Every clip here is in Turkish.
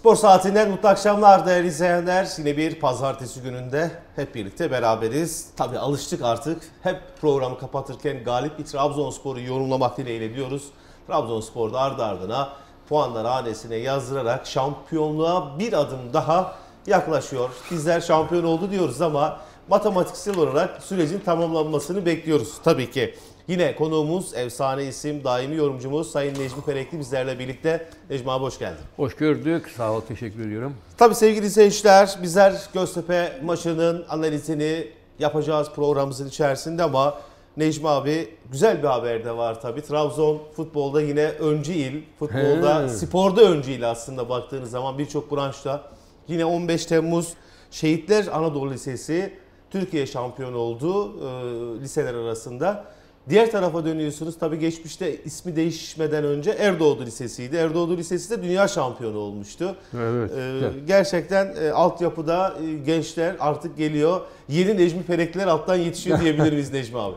Spor saatinden mutlu akşamlar değerli izleyenler. Yine bir pazartesi gününde hep birlikte beraberiz. Tabi alıştık artık. Hep programı kapatırken galip bir Trabzonspor'u yorumlamak dileğiyle diyoruz. Trabzonspor'da ardı ardına puanlar hanesine yazdırarak şampiyonluğa bir adım daha yaklaşıyor. Bizler şampiyon oldu diyoruz ama matematiksel olarak sürecin tamamlanmasını bekliyoruz tabii ki. Yine konuğumuz efsane isim, daimi yorumcumuz Sayın Necmi Perekli bizlerle birlikte. Necmi abi hoş geldin. Hoş gördük. Sağ ol, teşekkür ediyorum. Tabii sevgili seyirciler, bizler Göztepe maçının analizini yapacağız programımızın içerisinde ama Necmi abi güzel bir haber de var tabii. Trabzon futbolda yine öncü il. Futbolda, He. sporda öncü il aslında baktığınız zaman birçok branşta. Yine 15 Temmuz Şehitler Anadolu Lisesi Türkiye şampiyonu oldu e, liseler arasında. Diğer tarafa dönüyorsunuz. Tabii geçmişte ismi değişmeden önce Erdoğdu Lisesi'ydi. Erdoğdu Lisesi de dünya şampiyonu olmuştu. Evet. Ee, gerçekten e, altyapıda e, gençler artık geliyor. Yeni Necmi Perekliler alttan yetişiyor diyebilir miyiz Necmi abi?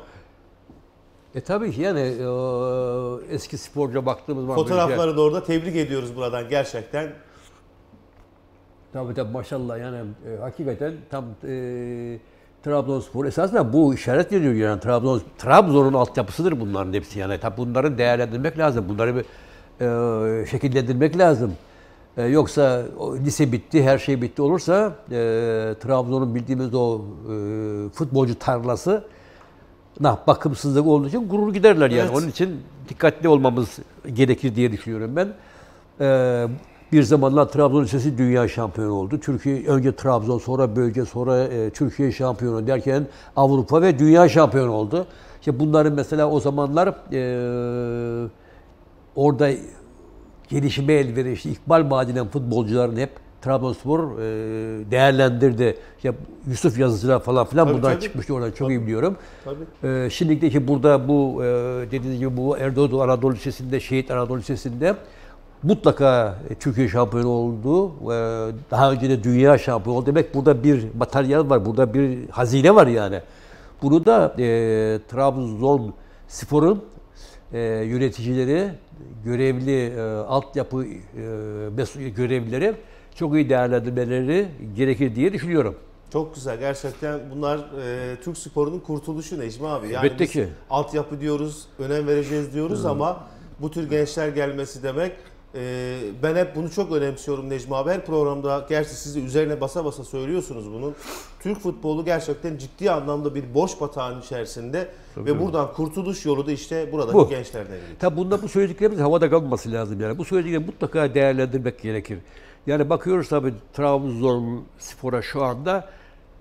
E tabii ki yani e, eski sporcuya baktığımız zaman Fotoğrafları da orada tebrik ediyoruz buradan gerçekten. Tabii tabii maşallah yani e, hakikaten tam e, Trabzonspor esasında bu işaret veriyor yani Trabzon Trabzon'un altyapısıdır bunların hepsi yani tabii bunları değerlendirmek lazım. Bunları bir e, şekillendirmek lazım. E, yoksa o lise bitti, her şey bitti olursa e, Trabzon'un bildiğimiz o e, futbolcu tarlası nah, bakımsızlık olduğu için gurur giderler yani. Evet. Onun için dikkatli olmamız gerekir diye düşünüyorum ben. Ee, bir zamanlar Trabzon Lisesi dünya şampiyonu oldu. Türkiye önce Trabzon, sonra bölge, sonra e, Türkiye şampiyonu derken Avrupa ve dünya şampiyonu oldu. İşte bunların mesela o zamanlar e, orada gelişime elverişli ikbal vadeden futbolcuların hep Trabzonspor e, değerlendirdi. İşte Yusuf Yazıcılar falan filan Tabii, bundan tabii. çıkmıştı oradan çok iyi biliyorum. Tabii. Ee, şimdiki burada bu e, dediğiniz gibi bu Erdoğdu Anadolu Lisesi'nde, Şehit Anadolu Lisesi'nde mutlaka e, Türkiye şampiyonu oldu. Ee, daha önce de dünya şampiyonu oldu. Demek burada bir materyal var, burada bir hazine var yani. Bunu da e, Trabzon Spor'un e, yöneticileri, görevli e, altyapı e, görevlileri çok iyi değerlendirmeleri gerekir diye düşünüyorum. Çok güzel gerçekten bunlar e, Türk sporunun kurtuluşu Necmi abi. Yani Elbette ki. altyapı diyoruz, önem vereceğiz diyoruz ama bu tür gençler gelmesi demek e, ben hep bunu çok önemsiyorum Necmi abi. Her programda gerçi siz de üzerine basa basa söylüyorsunuz bunun. Türk futbolu gerçekten ciddi anlamda bir boş batağın içerisinde ve buradan kurtuluş yolu da işte buradaki Bu. gençlerden geliyor. Tabi bunda bu söylediklerimiz havada kalmaması lazım yani. Bu söyledikleri mutlaka değerlendirmek gerekir. Yani bakıyoruz tabi Trabzon Spor'a şu anda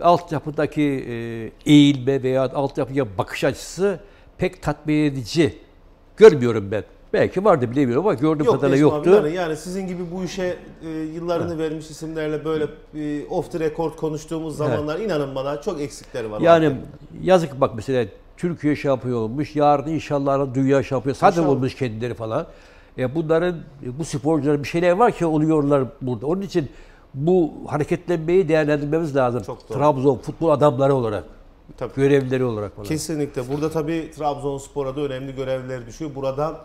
altyapıdaki e, eğilme veya altyapıya bakış açısı pek tatmin edici görmüyorum ben. Belki vardı bilemiyorum ama gördüğüm Yok kadarıyla Necmi abi, yoktu. yani, yani sizin gibi bu işe e, yıllarını vermiş isimlerle böyle e, off the record konuştuğumuz zamanlar inanın bana çok eksikleri var. Yani yazık bak mesela Türkiye şampiyon olmuş. Yarın inşallah dünya şampiyonu. Zaten olmuş kendileri falan. E bunların bu sporcuların bir şeyler var ki oluyorlar burada. Onun için bu hareketlenmeyi değerlendirmemiz lazım. Trabzon futbol adamları olarak, Tabii. görevlileri olarak falan. Kesinlikle. Burada tabii Trabzonspor'a da önemli görevler düşüyor. Buradan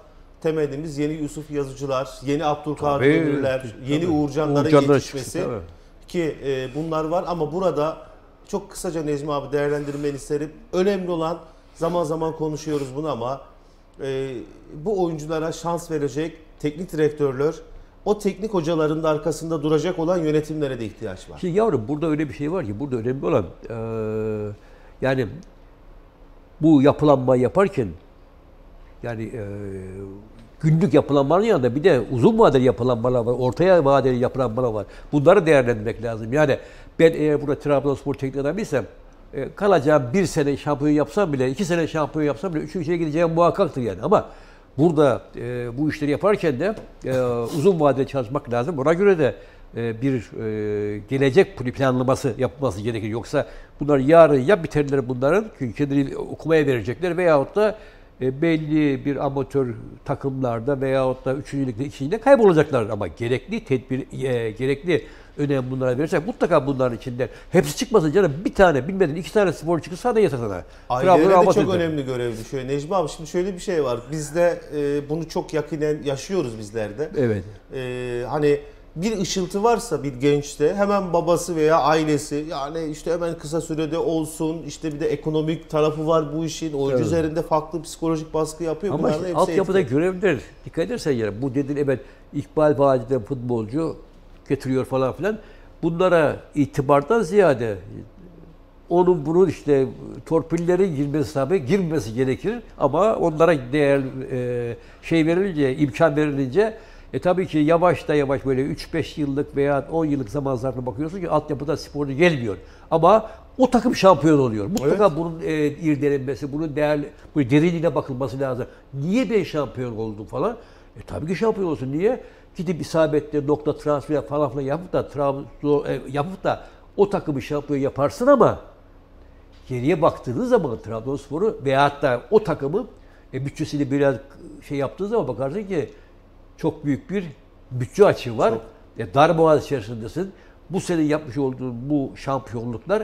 temelimiz yeni Yusuf Yazıcılar, yeni Abdülkadir tabii. yeni Uğurcanların Uğurcanlar yetişmesi ki e, bunlar var ama burada çok kısaca Necmi abi değerlendirmeni isterim. Önemli olan zaman zaman konuşuyoruz bunu ama e, bu oyunculara şans verecek teknik direktörler, o teknik hocaların da arkasında duracak olan yönetimlere de ihtiyaç var. Şimdi yavrum burada öyle bir şey var ki burada önemli olan eee, yani bu yapılanmayı yaparken yani eee, günlük yapılanmanın yanında bir de uzun vadeli yapılanmalar var, ortaya vadeli yapılanmalar var. Bunları değerlendirmek lazım. Yani ben eğer burada Trabzonspor teknik adamıysam e, kalacağım bir sene şampiyon yapsam bile, iki sene şampiyon yapsam bile üçüncü sene gideceğim muhakkaktır yani. Ama burada e, bu işleri yaparken de e, uzun vadeli çalışmak lazım. Ona göre de e, bir e, gelecek planlaması yapılması gerekir. Yoksa bunlar yarın ya biterler bunların çünkü kendileri okumaya verecekler veyahut da e, belli bir amatör takımlarda veyahut da üçüncülükte, ikincilikte kaybolacaklar. Ama gerekli tedbir, e, gerekli önem bunlara verirsek mutlaka bunların içinde hepsi çıkmasın canım. Bir tane bilmedin iki tane spor çıksa da yeter sana. Ailelere de çok önemli görev düşüyor. Necmi abi şimdi şöyle bir şey var. Biz de e, bunu çok yakinen yaşıyoruz bizler de. Evet. E, hani bir ışıltı varsa bir gençte hemen babası veya ailesi yani işte hemen kısa sürede olsun işte bir de ekonomik tarafı var bu işin oyuncu Evet. üzerinde farklı psikolojik baskı yapıyor. Ama işte altyapıda görevliler dikkat edersen yani bu dedin evet İkbal Vadiden futbolcu getiriyor falan filan. Bunlara itibardan ziyade onun bunun işte torpillerin girmesi tabii girmesi gerekir ama onlara değer e, şey verilince imkan verilince e tabii ki yavaş da yavaş böyle 3-5 yıllık veya 10 yıllık zaman zarfına bakıyorsun ki altyapıda sporcu gelmiyor. Ama o takım şampiyon oluyor. Mutlaka bunun e, irdelenmesi, bunun değerli, bu derinliğine bakılması lazım. Niye ben şampiyon oldum falan? E tabii ki şampiyon olsun. Niye? Gidip isabetle nokta transfer falan filan yapıp da Trabzon e, yapıp da o takımı şampiyon yaparsın ama geriye baktığınız zaman Trabzonspor'u veyahut da o takımın e, bütçesini biraz şey yaptığı zaman bakarsın ki çok büyük bir bütçe açığı var. E, dar boğaz içerisindesin. Bu sene yapmış olduğun bu şampiyonluklar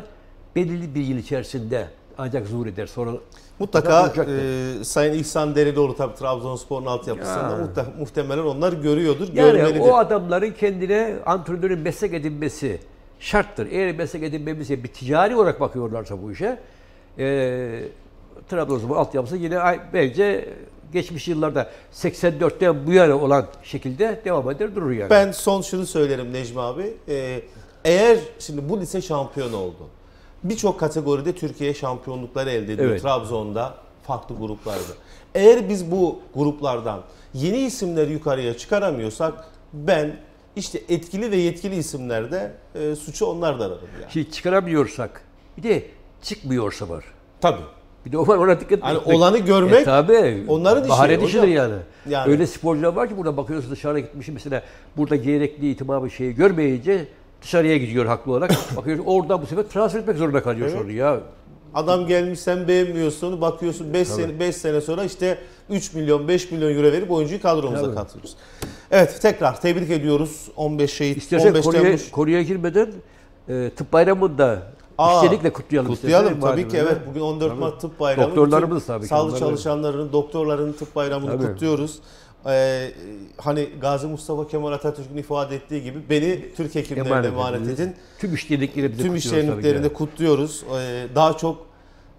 belirli bir yıl içerisinde ancak zuhur eder. Sonra Mutlaka e, Sayın İhsan Derelioğlu tabii Trabzonspor'un altyapısında Ya. muhte- muhtemelen onlar görüyordur, Yani görmelidir. o adamların kendine antrenörün meslek edinmesi şarttır. Eğer meslek edinmemize bir ticari olarak bakıyorlarsa bu işe, e, Trabzonspor altyapısı yine bence geçmiş yıllarda 84'ten bu yana olan şekilde devam eder durur yani. Ben son şunu söylerim Necmi abi. Ee, eğer şimdi bu lise şampiyon oldu. Birçok kategoride Türkiye şampiyonlukları elde ediyor. Evet. Trabzon'da, farklı gruplarda. Eğer biz bu gruplardan yeni isimleri yukarıya çıkaramıyorsak ben işte etkili ve yetkili isimlerde e, suçu onlardan ararım yani. Şimdi çıkaramıyorsak, bir de çıkmıyorsa var. Tabii. Bir de o var ona dikkat Hani etmek. olanı görmek E, tabii. onların işi Maharet hocam. işidir yani. Yani. Öyle sporcular var ki burada bakıyorsun dışarı gitmiş mesela burada gerekli itibarı şeyi görmeyince dışarıya gidiyor haklı olarak. bakıyorsun oradan bu sefer transfer etmek zorunda kalıyor sonra ya. Adam gelmiş sen beğenmiyorsun bakıyorsun 5 sene 5 sene sonra işte 3 milyon 5 milyon euro verip oyuncuyu kadromuza Tabii. katıyoruz. Evet tekrar tebrik ediyoruz 15 şehit İstersen 15 konuya, Temmuz. konuya girmeden e, tıp bayramında Aa, kutlayalım. Kutlayalım istersen. tabii ki evet bugün 14 Tabii. Mart tıp bayramı. Doktorlarımız tabii ki, Sağlık çalışanlarının, doktorların tıp bayramını Tabii. kutluyoruz. Ee, hani Gazi Mustafa Kemal Atatürk'ün ifade ettiği gibi beni Türk hekimlerine Emanet edin. Tüm iştenlikleri bize Tüm de kutluyoruz. Ee, daha çok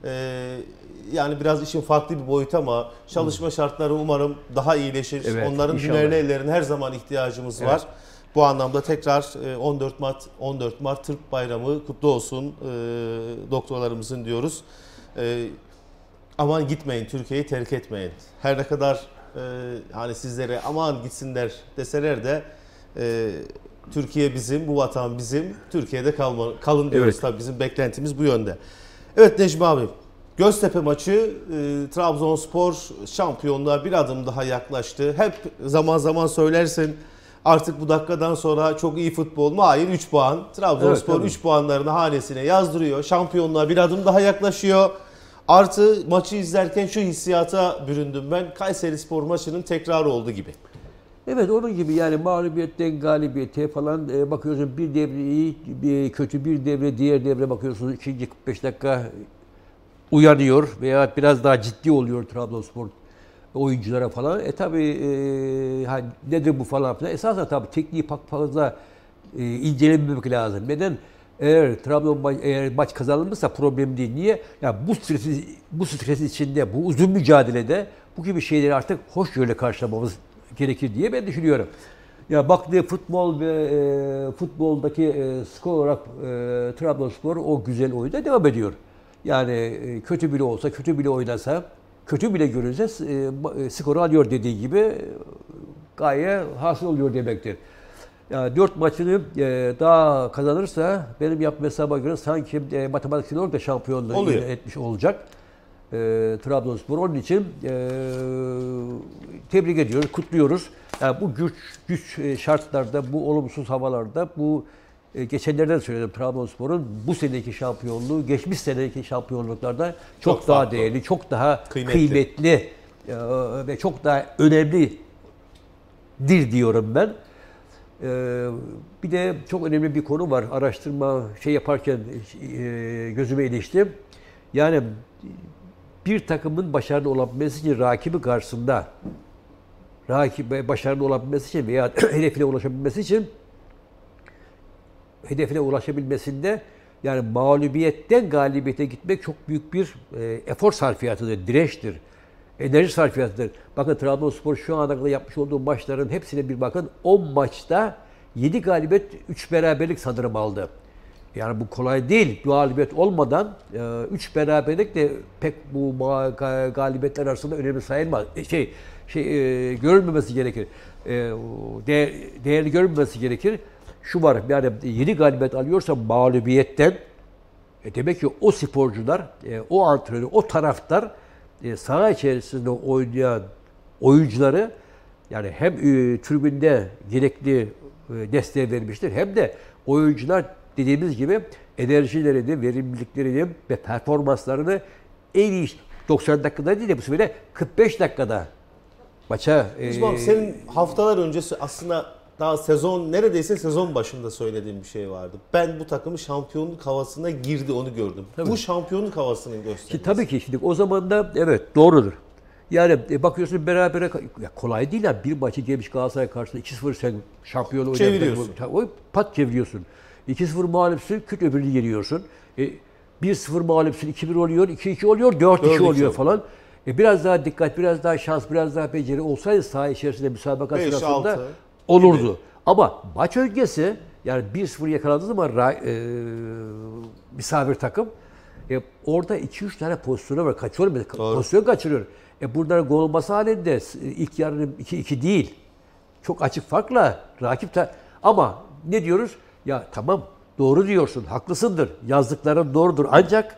e, yani biraz işin farklı bir boyut ama çalışma şartları umarım daha iyileşir. Evet, Onların hünerli ellerine her zaman ihtiyacımız Evet. var. Bu anlamda tekrar e, 14 Mart 14 Mart Tıp Bayramı kutlu olsun e, doktorlarımızın diyoruz. E, aman gitmeyin Türkiye'yi terk etmeyin. Her ne kadar e, hani sizlere aman gitsinler deseler de e, Türkiye bizim, bu vatan bizim. Türkiye'de kalma, kalın diyoruz Evet. tabii bizim beklentimiz bu yönde. Evet Necmi abi. Göztepe maçı e, Trabzonspor şampiyonluğa bir adım daha yaklaştı. Hep zaman zaman söylersin artık bu dakikadan sonra çok iyi futbol mu? Hayır 3 puan. Trabzonspor Evet, tabii. 3 puanlarını hanesine yazdırıyor. Şampiyonluğa bir adım daha yaklaşıyor. Artı maçı izlerken şu hissiyata büründüm ben. Kayseri Spor maçının tekrarı oldu gibi. Evet onun gibi yani mağlubiyetten galibiyete falan e, bakıyorsun bir devre iyi, bir kötü bir devre diğer devre bakıyorsun ikinci 45 dakika uyanıyor veya biraz daha ciddi oluyor Trabzonspor oyunculara falan. E tabi e, ha, nedir bu falan filan. Esasen tabi tekniği pek fazla e, incelenmemek lazım. Neden? Eğer Trabzon ma- eğer maç kazanılmışsa problem değil. Niye? Ya bu stresi bu stres içinde, bu uzun mücadelede bu gibi şeyleri artık hoş yöyle karşılamamız gerekir diye ben düşünüyorum. Ya baktığı futbol ve e, futboldaki e, skor olarak e, Trabzonspor o güzel oyunda devam ediyor. Yani e, kötü bile olsa, kötü bile oynasa, kötü bile görünse e, e, skoru alıyor dediği gibi e, gaye hasıl oluyor demektir. Yani dört maçını e, daha kazanırsa benim yapma hesaba göre sanki e, matematiksel olarak da şampiyonluğu Oluyor. etmiş olacak. E, Trabzonspor onun için e, tebrik ediyoruz, kutluyoruz. Yani bu güç güç e, şartlarda, bu olumsuz havalarda, bu e, geçenlerden söyledim Trabzonspor'un bu seneki şampiyonluğu, geçmiş seneki şampiyonluklarda çok, Çok daha farklı. değerli, çok daha Kıymetli. kıymetli, e, ve çok daha önemlidir diyorum ben. Ee, bir de çok önemli bir konu var. Araştırma şey yaparken e, gözüme ilişti. Yani bir takımın başarılı olabilmesi için rakibi karşısında rakip başarılı olabilmesi için veya hedefine ulaşabilmesi için hedefine ulaşabilmesinde yani mağlubiyetten galibiyete gitmek çok büyük bir e, efor sarfiyatıdır, dirençtir, enerji sarfiyatıdır. Bakın Trabzonspor şu ana kadar yapmış olduğu maçların hepsine bir bakın. 10 maçta 7 galibiyet, 3 beraberlik sanırım aldı. Yani bu kolay değil. Galibiyet olmadan 3 beraberlik de pek bu galibiyetler arasında önemli sayılmaz. E, Şey şey e, görülmemesi gerekir. E, değer, değerli görülmemesi gerekir. Şu var yani 7 galibiyet alıyorsa mağlubiyetten e demek ki o sporcular, e, o antrenör, o taraftar e, saha içerisinde oynayan oyuncuları yani hem e, tribünde gerekli e, desteği vermiştir hem de oyuncular dediğimiz gibi enerjilerini, verimliliklerini ve performanslarını en iyi 90 dakikada değil de bu sefer de 45 dakikada maça e, Necmi abi senin haftalar öncesi aslında daha sezon neredeyse sezon başında söylediğin bir şey vardı. Ben bu takımın şampiyonluk havasına girdi onu gördüm. Bu şampiyonluk havasının göstergesi. Ki tabii ki şimdi o zaman da evet doğrudur. Yani e, bakıyorsun berabere ya kolay değil ya bir maçı gelmiş Galatasaray karşısında 2-0 sen şampiyon oynayan Çeviriyorsun. O pat çeviriyorsun. 2-0 mağlupsun, küt öbürünü yeniyorsun. E, 1-0 mağlupsun, 2-1 oluyor, 2-2 oluyor, 4-2 4-2 oluyor oluyor. falan. E, biraz daha dikkat, biraz daha şans, biraz daha beceri olsaydı saha içerisinde müsabaka Beş, sırasında altı olurdu. Ama maç öncesi yani 1-0 yakaladığı zaman e, misafir takım e, orada 2-3 tane pozisyonu var. Kaçıyor mu? Pozisyon kaçırıyor. E burada gol olması halinde ilk yarının 2-2 değil. Çok açık farkla rakip de ama ne diyoruz? Ya tamam doğru diyorsun, haklısındır. Yazdıkların doğrudur. Ancak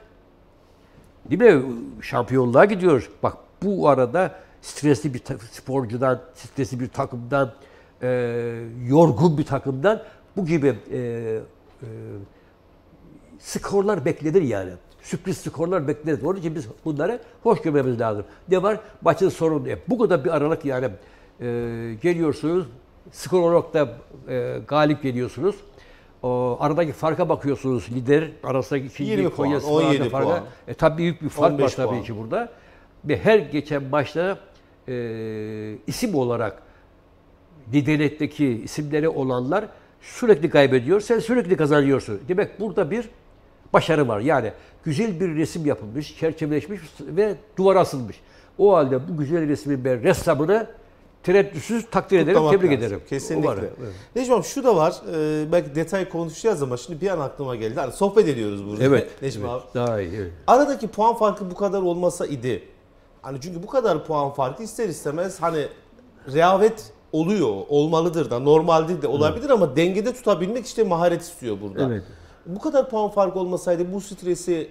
değil mi? Şampiyonluğa gidiyoruz. Bak bu arada stresli bir ta- sporcudan, stresli bir takımdan, e, yorgun bir takımdan bu gibi e, e, skorlar beklenir yani. Sürpriz skorlar beklenir. Onun için biz bunları hoş görmemiz lazım. Ne var? Maçın sorunu. E, bu kadar bir aralık yani e, geliyorsunuz, skor olarak da e, galip geliyorsunuz. O aradaki farka bakıyorsunuz. Lider arasındaki ikinci 20 puan, Konya Spor 17 arasında farka. E, tabii büyük bir fark var 15 tabii puan. ki burada. Ve her geçen maçta e, isim olarak liderlikteki isimleri olanlar sürekli kaybediyor. Sen sürekli kazanıyorsun. Demek burada bir başarı var. Yani güzel bir resim yapılmış, çerçeveleşmiş ve duvara asılmış. O halde bu güzel resmin ben ressamını tereddütsüz takdir ederim, Kutlamak tebrik lazım. ederim. Kesinlikle. Evet. Necmi abi şu da var. e, belki detay konuşacağız ama şimdi bir an aklıma geldi. Hani sohbet ediyoruz burada. Evet. Necmi evet. abi. Daha iyi. evet. Aradaki puan farkı bu kadar olmasa idi. Hani çünkü bu kadar puan farkı ister istemez hani rehavet oluyor, olmalıdır da, normalde de olabilir ama dengede tutabilmek işte maharet istiyor burada. Evet. Bu kadar puan farkı olmasaydı bu stresi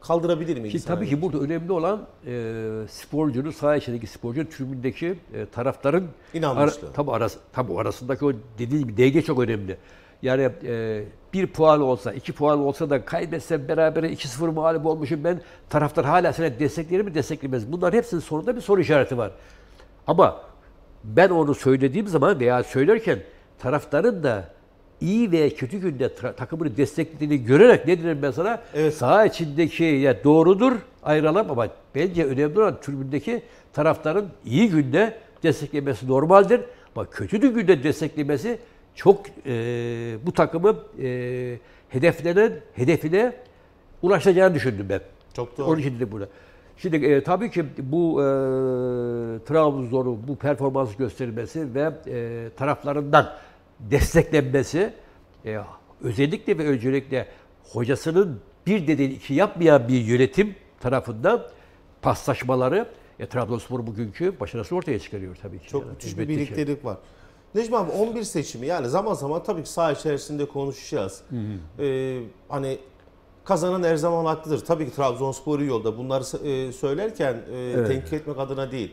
kaldırabilir miydi? Şimdi tabii ki burada önemli olan e, sporcunun, saha içindeki sporcunun, tribündeki e, taraftarın İnanmışlığı. tabii, arası, tabii arasındaki o dediğim gibi denge çok önemli. Yani e, bir puan olsa, iki puan olsa da kaybetsem berabere 2-0 mağlup olmuşum ben taraftar hala seni destekler mi desteklemez. Bunlar hepsinin sonunda bir soru işareti var. Ama ben onu söylediğim zaman veya söylerken taraftarın da iyi veya kötü günde takımını desteklediğini görerek ne derim ben sana? Evet. Saha içindeki ya doğrudur ayrılalım ama bence önemli olan tribündeki taraftarın iyi günde desteklemesi normaldir. Ama kötü günde desteklemesi çok e, bu takımı e, hedeflenen hedefine ulaşacağını düşündüm ben. Çok doğru. Onun için de burada. Şimdi e, tabii ki bu e, Trabzon'un bu performans göstermesi ve e, taraflarından desteklenmesi e, özellikle ve öncelikle hocasının bir dediğini iki yapmayan bir yönetim tarafından paslaşmaları e, Trabzonspor bugünkü başarısını ortaya çıkarıyor tabii ki. Çok Yani müthiş bir birliktelik var. Necmi abi 11 seçimi yani zaman zaman tabii ki saha içerisinde konuşacağız. Ee, hani kazanan her zaman haklıdır. Tabii ki Trabzonspor iyi yolda. Bunları e, söylerken e, tenkit etmek adına değil.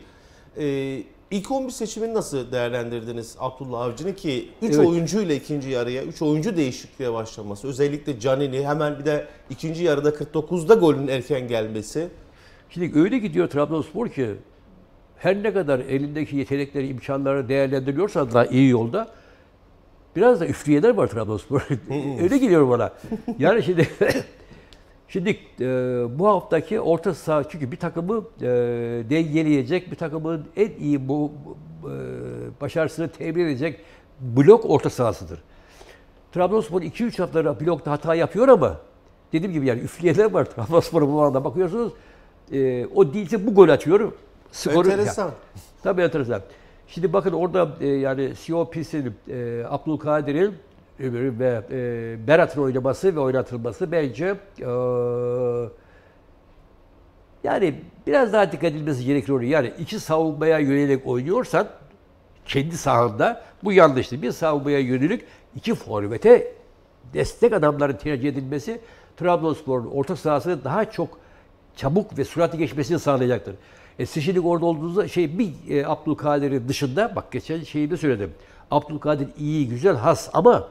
E, ilk 11 seçimini nasıl değerlendirdiniz Abdullah Avcı'nın ki 3 Evet. oyuncuyla ikinci yarıya, 3 oyuncu değişikliğe başlaması. Özellikle Canini hemen bir de ikinci yarıda 49'da golün erken gelmesi. Şimdi öyle gidiyor Trabzonspor ki her ne kadar elindeki yetenekleri, imkanları değerlendiriyorsa da iyi yolda biraz da üfleyenler var Trabzonspor. öyle geliyor bana. Yani şimdi şimdi e, bu haftaki orta saha çünkü bir takımı e, dengeleyecek, bir takımın en iyi bu e, başarısını temin edecek blok orta sahasıdır. Trabzonspor 2-3 haftaları blokta hata yapıyor ama dediğim gibi yani üfleyenler var Trabzonspor'un bu arada bakıyorsunuz. E, o değilse bu gol atıyor. Skoru, Enteresan. Ya, tabii enteresan. Şimdi bakın orada e, yani COP'sinin e, Abdülkadir'in öbürü ve e, Berat'ın oynaması ve oynatılması bence e, yani biraz daha dikkat edilmesi gerekiyor. Yani iki savunmaya yönelik oynuyorsan kendi sahanda bu yanlıştı. Bir savunmaya yönelik iki forvete destek adamların tercih edilmesi Trabzonspor'un orta sahasını daha çok çabuk ve süratli geçmesini sağlayacaktır. E siz orada olduğunuzda şey bir e, Abdülkadir'in dışında bak geçen şeyi de söyledim. Abdülkadir iyi, güzel, has ama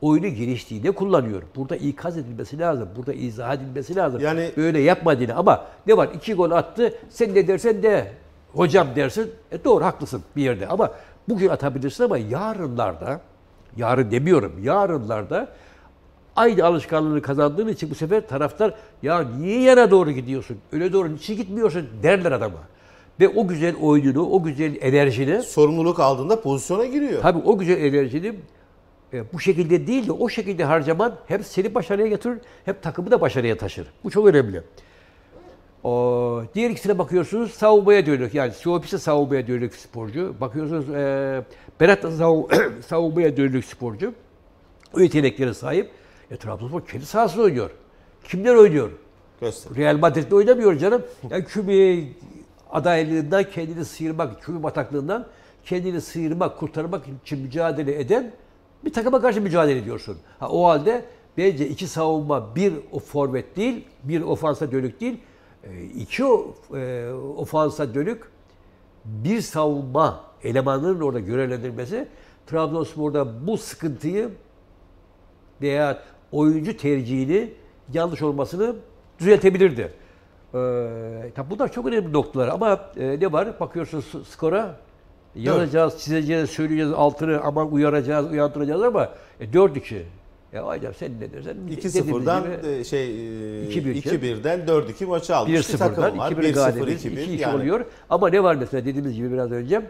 oyunu geliştiğinde kullanıyor. Burada ikaz edilmesi lazım. Burada izah edilmesi lazım. Yani- Öyle yapmadığını ama ne var iki gol attı sen ne dersen de hocam dersin. E doğru haklısın bir yerde ama bugün atabilirsin ama yarınlarda yarın demiyorum yarınlarda aynı alışkanlığı kazandığın için bu sefer taraftar ya niye yana doğru gidiyorsun? Öyle doğru niçin gitmiyorsun derler adama. Ve o güzel oyununu, o güzel enerjini Sorumluluk aldığında pozisyona giriyor. Tabii o güzel enerjini e, bu şekilde değil de o şekilde harcaman hem seni başarıya götürür hem takımı da başarıya taşır. Bu çok önemli. O, diğer ikisine bakıyorsunuz savunmaya dönük. Yani Siopisi savunmaya dönük sporcu. Bakıyorsunuz e, Berat da savunmaya dönük sporcu. O yeteneklere sahip. E, Trabzonspor kendi sahasında oynuyor. Kimler oynuyor? Göster. Real Madrid'de oynamıyor canım. Yani küme adaylığından kendini sıyırmak, küme bataklığından kendini sıyırmak, kurtarmak için mücadele eden bir takıma karşı mücadele ediyorsun. Ha, o halde bence iki savunma bir o forvet değil, bir ofansa dönük değil, e, iki e, ofansa dönük bir savunma elemanının orada görevlendirilmesi Trabzonspor'da bu sıkıntıyı veya oyuncu tercihini yanlış olmasını düzeltebilirdi. Ee, tabi bunlar çok önemli noktalar ama e, ne var? Bakıyorsunuz skora yazacağız, çizeceğiz, söyleyeceğiz altını aman uyaracağız, uyandıracağız ama e, 4-2. Ya hocam sen ne dersen dediğimiz 2-0'dan gibi e, şey e, 2-1 iken 2-1'den 4-2 maçı almış bir 1-0'dan takım var. 2-1 galibiyet, 1-0 2-1 2-2 yani. oluyor. Ama ne var mesela dediğimiz gibi biraz önce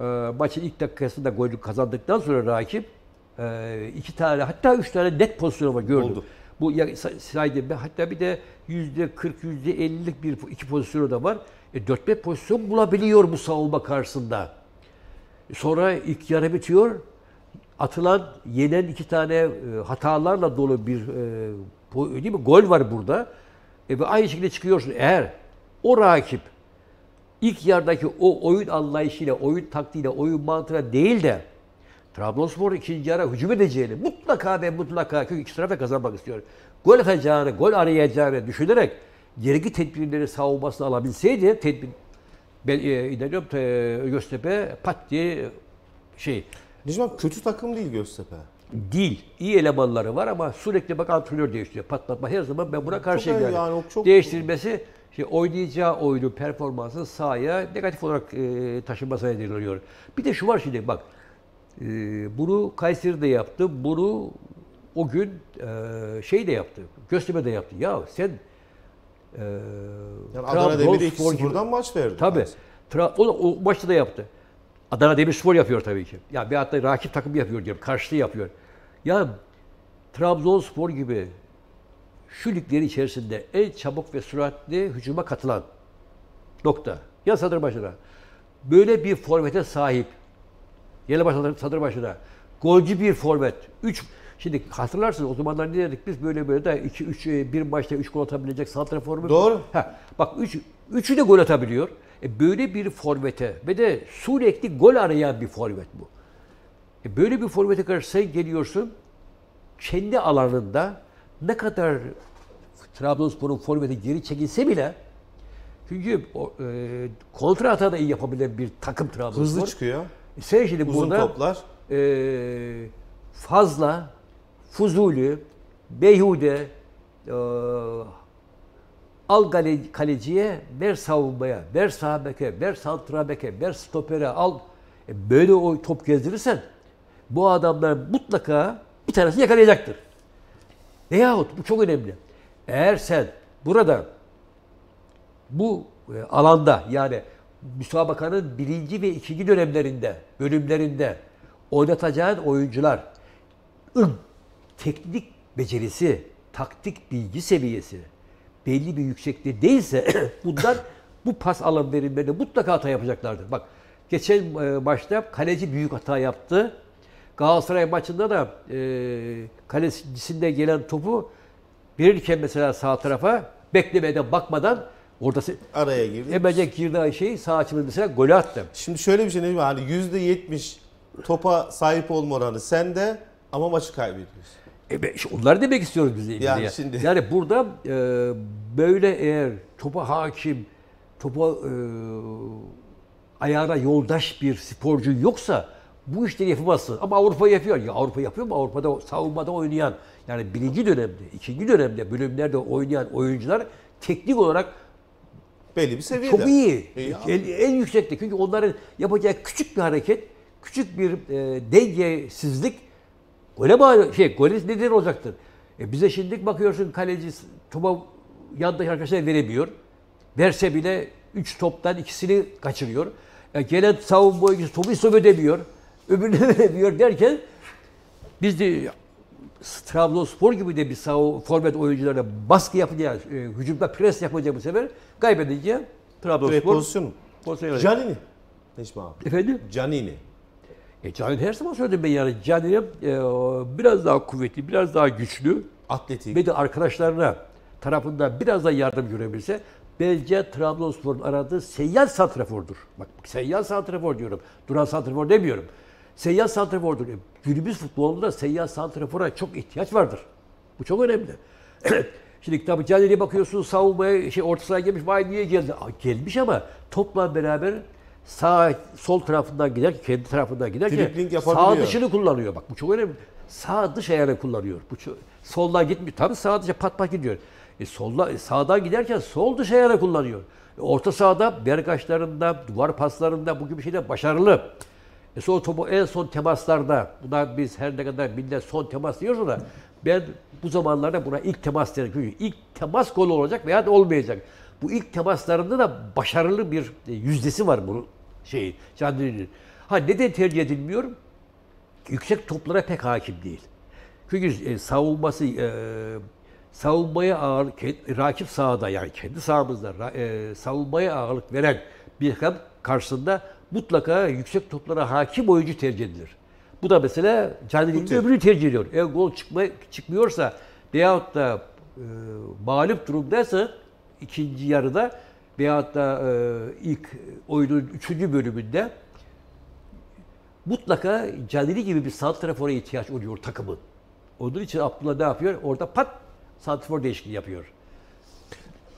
e, maçın ilk dakikasında golü kazandıktan sonra rakip e, iki tane hatta üç tane net pozisyon var gördüm. Oldu. Bu saydım. Hatta bir de yüzde 40 yüzde 50'lik bir iki pozisyonu da var. E, 4-5 pozisyon bulabiliyor bu savunma karşısında. Sonra ilk yarı bitiyor. Atılan, yenen iki tane e, hatalarla dolu bir e, değil mi? gol var burada. E, ve aynı şekilde çıkıyorsun. Eğer o rakip ilk yardaki o oyun anlayışıyla, oyun taktiğiyle, oyun mantığıyla değil de Trabzonspor ikinci yarı hücum edeceğini mutlaka ve mutlaka çünkü iki taraf da kazanmak istiyor. Gol atacağını, gol arayacağını düşünerek gerekli tedbirleri savunmasını alabilseydi tedbir ben e, inanıyorum e, Göztepe pat diye şey Necmi kötü takım değil Göztepe. değil. İyi elemanları var ama sürekli bak antrenör değiştiriyor. Patlatma her zaman ben buna karşıyım iyi yani. yani, çok- Değiştirilmesi işte oynayacağı oyunu, performansı sahaya negatif olarak e, taşınmasına neden oluyor. Bir de şu var şimdi bak. E, bunu Kayseri de yaptı. Bunu o gün e, şey de yaptı. Göztepe de yaptı. Ya sen e, Yani Adana Demir'e Trabzonspor gibi- 2-0'dan maç verdi. Tabii. Tra- o, o maçta da yaptı. Adana Demirspor yapıyor tabii ki. Ya bir hatta rakip takım yapıyor diyorum. Karşılığı yapıyor. Ya Trabzonspor gibi şu liglerin içerisinde en çabuk ve süratli hücuma katılan nokta. Ya sadr başına. Böyle bir forvete sahip. Yeni başladı sadr başına. Golcü bir forvet. Üç, şimdi hatırlarsınız o zamanlar ne dedik biz böyle böyle de 2 3 bir maçta 3 gol atabilecek santrafor mu? Doğru. Ha, bak üç, üçü de gol atabiliyor. E böyle bir forvete ve de sürekli gol arayan bir forvet bu. E böyle bir forvete karşı sen geliyorsun kendi alanında ne kadar Trabzonspor'un forveti geri çekilse bile çünkü o, e, kontra hata da iyi yapabilen bir takım Trabzonspor. Hızlı çıkıyor. E Sen şimdi Uzun burada toplar. e, fazla, Fuzuli, Beyhude, e, al kale- kaleciye, ver savunmaya, ver sağ ver santra beke, ver stopere al. E, böyle o top gezdirirsen bu adamlar mutlaka bir tanesini yakalayacaktır. Veyahut bu çok önemli. Eğer sen burada bu e, alanda yani müsabakanın birinci ve ikinci dönemlerinde, bölümlerinde oynatacağın oyuncular teknik becerisi, taktik bilgi seviyesi belli bir yüksekliği değilse bunlar bu pas alan verimlerinde mutlaka hata yapacaklardır. Bak geçen e, maçta kaleci büyük hata yaptı. Galatasaray maçında da e, kalecisinde gelen topu verirken mesela sağ tarafa beklemeden bakmadan orada Araya girdi. Hemencek girdiği şeyi sağ açımında mesela golü attı. Şimdi şöyle bir şey Necmi hani %70 topa sahip olma oranı sende ama maçı kaybediyorsun. E be- işte onları demek istiyoruz biz Yani ya. şimdi- Yani burada e, böyle eğer topa hakim, topa e, ayağına yoldaş bir sporcu yoksa bu işleri yapamazsın. Ama Avrupa yapıyor. Ya Avrupa yapıyor mu? Avrupa'da savunmada oynayan yani birinci dönemde, ikinci dönemde bölümlerde oynayan oyuncular teknik olarak Belli bir seviyede. çok iyi. İyi abi. En, en yüksekte. Çünkü onların yapacağı küçük bir hareket, küçük bir e, dengesizlik gole bağlı, şey, gole neden olacaktır. E bize şimdi bakıyorsun kaleci topa yandaki arkadaşlar veremiyor. Verse bile 3 toptan ikisini kaçırıyor. E, gelen savunma oyuncusu topu istop edemiyor. Öbürüne veremiyor derken biz de Trabzonspor gibi de bir sağ forvet oyuncularına baskı yapınca, e, hücumda pres yapınca bu sefer kaybedince Trabzonspor pozisyon. pozisyon alıyor. Canini. Necmi abi. Efendim? Canini. E, Caner her zaman söyledim ben yani Caner'e e, biraz daha kuvvetli, biraz daha güçlü Atletik. ve de arkadaşlarına tarafından biraz daha yardım görebilse bence Trabzonspor'un aradığı seyyar santrafordur. Bak seyyar santrafor diyorum. Duran santrafor demiyorum. Seyyar santrafordur. E, Günümüz futbolunda seyyar santrafora çok ihtiyaç vardır. Bu çok önemli. Şimdi tabii Caner'e bakıyorsun savunmaya, şey orta sahaya gelmiş, vay niye geldi? Aa, gelmiş ama topla beraber sağ sol tarafından giderken, kendi tarafından giderken Dribling sağ dışını kullanıyor. Bak bu çok önemli. Sağ dış ayağını kullanıyor. Bu çok, soldan gitmiyor. Tabii sağ dışa pat pat gidiyor. E solda, e, sağdan giderken sol dış ayağını kullanıyor. E, orta sahada berkaçlarında, duvar paslarında bu gibi şeyler başarılı. E sonra topu en son temaslarda, buna biz her ne kadar millet son temas diyoruz da ben bu zamanlarda buna ilk temas derim. Çünkü ilk temas gol olacak veya da olmayacak. Bu ilk temaslarında da başarılı bir e, yüzdesi var bunun şeyi, Canlı'nın. Ha neden tercih edilmiyor? yüksek toplara pek hakim değil. Çünkü e, savunması e, savunmaya ağır ke- rakip sahada yani kendi sahamızda e, savunmaya ağırlık veren bir takım karşısında mutlaka yüksek toplara hakim oyuncu tercih edilir. Bu da mesela Canili'nin Mutir. öbürünü tercih ediyor. Eğer gol çıkma, çıkmıyorsa veyahut da e, mağlup durumdaysa ikinci yarıda veyahut da e, ilk oyunun üçüncü bölümünde mutlaka Canili gibi bir santrafora ihtiyaç oluyor takımın. Onun için Abdullah ne yapıyor? Orada pat santrafor değişikliği yapıyor.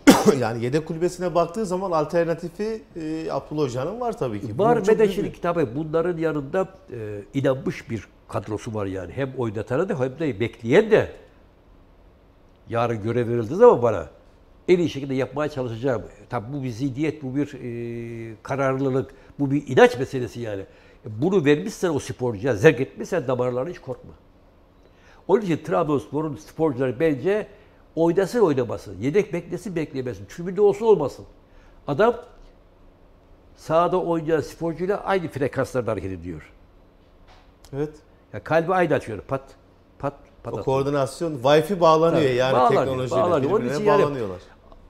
yani yedek kulübesine baktığı zaman alternatifi e, Abdullah Hoca'nın var tabii ki. Var ve de şimdi tabii bunların yanında e, inanmış bir kadrosu var yani. Hem oynatanı da hem de bekleyen de yarın görev verildiği zaman bana en iyi şekilde yapmaya çalışacağım. Tabii bu bir zihniyet, bu bir e, kararlılık, bu bir inanç meselesi yani. E, Bunu vermişsen o sporcuya, zevk etmişsen damarlarını hiç korkma. Onun için Trabzonspor'un sporcuları bence oynasın oynamasın, yedek beklesin beklemesin, tribünde olsun olmasın. Adam sahada oynayan sporcuyla aynı frekanslarda hareket ediyor. Evet. Ya kalbi aynı atıyor. Pat pat pat. O atıyor. koordinasyon Wi-Fi bağlanıyor Tabii, yani bağlanıyor, teknolojiyle bağlanıyor. Onun için yani- bağlanıyorlar.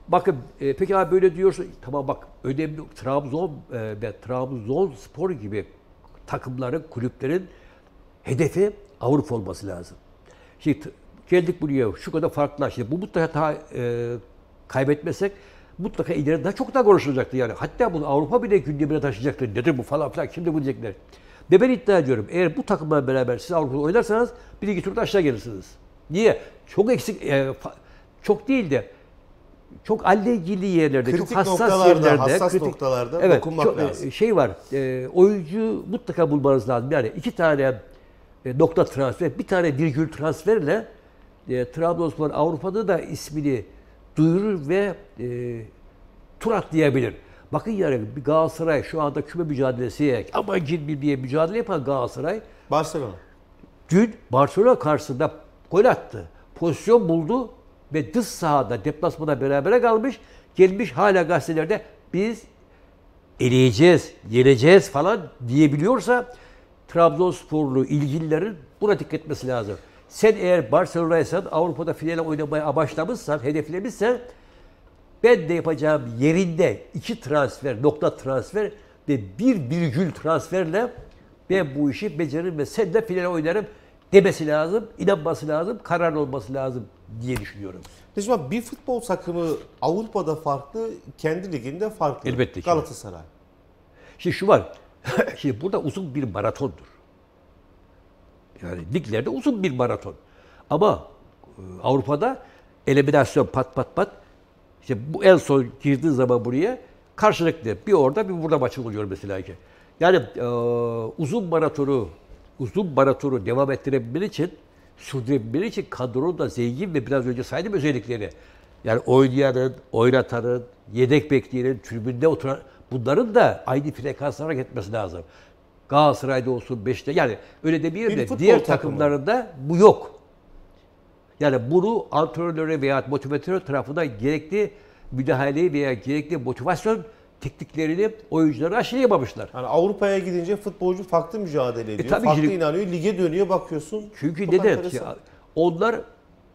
Bakın e, peki abi böyle diyorsun. Tamam bak önemli Trabzon e, ve Trabzon Spor gibi takımların, kulüplerin hedefi Avrupa olması lazım. Şimdi geldik buraya şu kadar farklılar. Şimdi bu mutlaka daha e, kaybetmesek mutlaka ileride daha çok daha konuşulacaktı yani. Hatta bunu Avrupa bile gündemine taşıyacaktı. Nedir bu falan filan kimde bu diyecekler. Ve ben iddia ediyorum eğer bu takımla beraber siz Avrupa'da oynarsanız bir iki turda aşağı gelirsiniz. Niye? Çok eksik, e, çok değil de çok alengili yerlerde, Kritik çok hassas yerlerde, hassas noktalarda evet, dokunmak çok, e, lazım. Şey var, e, oyuncu mutlaka bulmanız lazım. Yani iki tane e, nokta transfer, bir tane virgül transferle e, Trabzonspor Avrupa'da da ismini duyurur ve e, tur atlayabilir. Bakın yani Galatasaray şu anda küme mücadelesi ama girmeyeyim diye mücadele yapan Galatasaray Barcelona. dün Barcelona karşısında gol attı. Pozisyon buldu ve dış sahada deplasmada berabere kalmış. Gelmiş hala gazetelerde biz eleyeceğiz, yeneceğiz falan diyebiliyorsa Trabzonsporlu ilgililerin buna dikkat etmesi lazım. Sen eğer Barcelona'ysan Avrupa'da finale oynamaya amaçlamışsan, hedeflemişsen ben de yapacağım yerinde iki transfer, nokta transfer ve bir virgül transferle ben bu işi beceririm ve sen de finale oynarım demesi lazım, inanması lazım, karar olması lazım diye düşünüyorum. Necmi bir futbol takımı Avrupa'da farklı, kendi liginde farklı. Elbette ki. Galatasaray. Şimdi şu var. Şimdi burada uzun bir maratondur. Yani liglerde uzun bir maraton. Ama e, Avrupa'da eliminasyon pat pat pat. İşte bu en son girdiği zaman buraya karşılıklı bir orada bir burada maçı oluyor mesela ki. Yani e, uzun maratonu uzun maratonu devam ettirebilmen için sürdürebilmen için kadronun da zengin ve biraz önce saydım özellikleri. Yani oynayanın, oynatanın, yedek bekleyenin, tribünde oturan bunların da aynı frekanslara gitmesi lazım. Galatasaray'da olsun, Beşiktaş yani öyle demeyelim de diğer takımı. takımlarında bu yok. Yani bunu antrenörlere veya motivatör tarafından gerekli müdahale veya gerekli motivasyon tekniklerini oyunculara aşılayamamışlar. Yani Avrupa'ya gidince futbolcu farklı mücadele ediyor. E, tabii farklı ki- inanıyor. Lige dönüyor bakıyorsun. Çünkü neden? Ya, onlar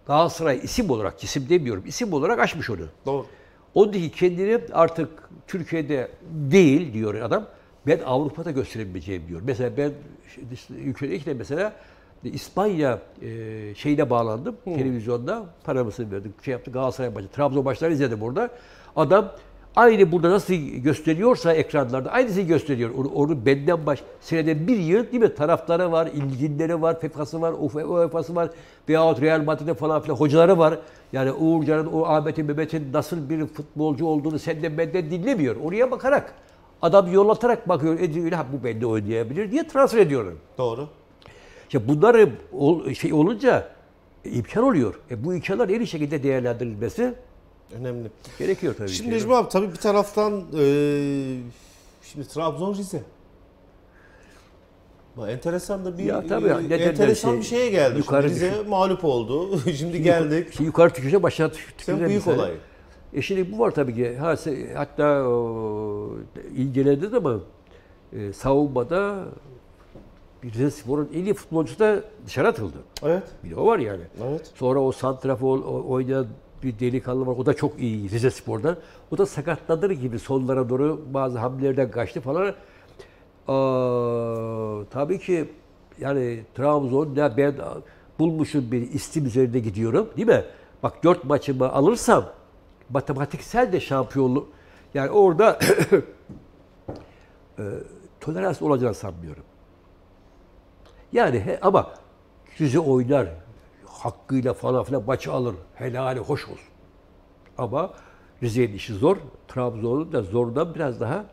Galatasaray isim olarak, isim demiyorum, isim olarak aşmış onu. Doğru. Ondaki kendini artık Türkiye'de değil diyor adam. Ben Avrupa'da gösterebileceğim diyor. Mesela ben ülkedeyken mesela İspanya e, şeyine bağlandım televizyonda paramızı verdik şey yaptı Galatasaray maçı Trabzon maçları izledim burada. Adam aynı burada nasıl gösteriyorsa ekranlarda aynısını gösteriyor. Onu, onu benden baş senede bir yıl değil mi taraftarı var, ilginleri var, FIFA'sı var, UEFA'sı var veyahut Real Madrid'de falan filan hocaları var. Yani Uğurcan'ın, o Ahmet'in, Mehmet'in nasıl bir futbolcu olduğunu senden benden dinlemiyor. Oraya bakarak adam yollatarak bakıyor, ediyor, ha bu bende oynayabilir diye transfer ediyorlar. Doğru. Ya bunları şey olunca e, imkan oluyor. E bu imkanlar en iyi şekilde değerlendirilmesi Önemli. gerekiyor tabii Şimdi ki. Necmi abi tabii bir taraftan eee şimdi Trabzon Rize. Bu enteresan da bir Ya tabii, neden enteresan şey, bir şeye geldi. yukarı Şimdi Rize düşün. mağlup oldu. Şimdi geldik. Şimdi yukarı tükürse aşağı tük- Sen tükürse büyük olay. E şimdi bu var tabii ki. Hatta o, inceledi ama e, savunmada bir Rize Spor'un en iyi futbolcusu da dışarı atıldı. Evet. Bir de o var yani. Evet. Sonra o santrafor oynayan bir delikanlı var. O da çok iyi Rize Spor'dan. O da sakatlanır gibi sonlara doğru bazı hamlelerden kaçtı falan. Aa, tabii ki yani Trabzon ya ben bulmuşum bir istim üzerinde gidiyorum değil mi? Bak dört maçımı alırsam matematiksel de şampiyonluk yani orada e, tolerans olacağını sanmıyorum. Yani he, ama Rize oynar hakkıyla falan filan maçı alır. Helali hoş olsun. Ama Rize'nin işi zor. Trabzon'un da zorundan biraz daha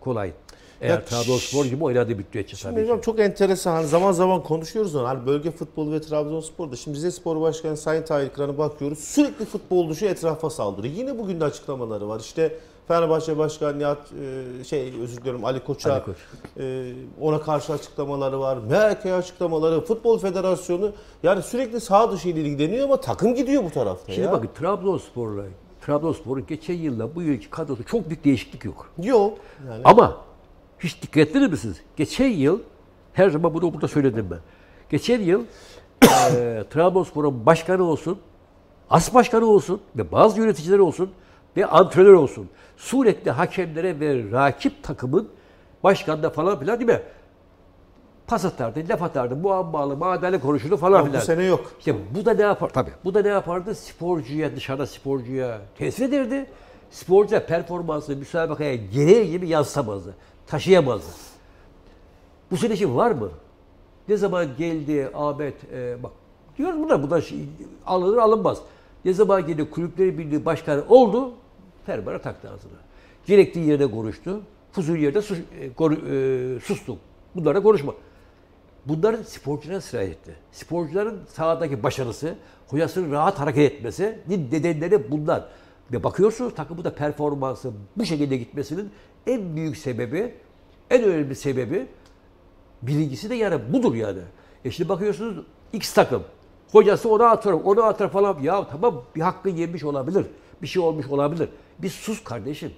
kolay. Eğer Ya, Trabzonspor gibi oynadığı müddetçe Şimdi tabii hocam ki. çok enteresan. Hani zaman zaman konuşuyoruz onu. Hani bölge futbolu ve Trabzonspor'da. Şimdi Rize Spor Başkanı Sayın Tahir Kıran'a bakıyoruz. Sürekli futbol dışı etrafa saldırıyor. Yine bugün de açıklamaları var. İşte Fenerbahçe Başkanı Nihat e, şey özür diliyorum Ali Koç'a Ali Koç. e, ona karşı açıklamaları var. MHK açıklamaları, Futbol Federasyonu yani sürekli sağ dışı ile ilgileniyor ama takım gidiyor bu tarafta Şimdi ya. bakın Trabzonspor'la Trabzonspor'un geçen yılla bu yılki kadrosu çok büyük değişiklik yok. Yok. Yani Ama hiç dikkat ettirir misiniz? Geçen yıl, her zaman bunu burada söyledim ben. Geçen yıl eee Trabzonspor'un başkanı olsun, as başkanı olsun ve bazı yöneticiler olsun ve antrenör olsun. Sürekli hakemlere ve rakip takımın başkanına falan filan değil mi? Pas atardı, laf atardı, muammalı, madeni konuşurdu falan Yok, bu filan. sene yok. İşte bu da ne yapar? Tabii. Bu da ne yapardı? Sporcuya, dışarıda sporcuya tesir ederdi. Sporcuya performansı müsabakaya gereği gibi yansıtamazdı. Taşıyamazdı. Bu sene için var mı? Ne zaman geldi Ahmet, e, bak diyoruz bunlar, bunlar şey, alınır alınmaz. Ne zaman geldi kulüpleri birliği başkanı oldu, fermana taktı ağzına. Gerektiği yerde konuştu, fuzul yerde sus, e, koru- e, sustu. Bunlara konuşma. Bunların sporculara sirayet etti. Sporcuların sahadaki başarısı, hocasının rahat hareket etmesi nedenleri bunlar. Ve bakıyorsunuz takımın da performansı bu şekilde gitmesinin en büyük sebebi, en önemli sebebi birincisi de yani budur yani. E şimdi bakıyorsunuz X takım. Hocası ona atar, ona atar falan. Ya tamam bir hakkı yemiş olabilir. Bir şey olmuş olabilir. Bir sus kardeşim.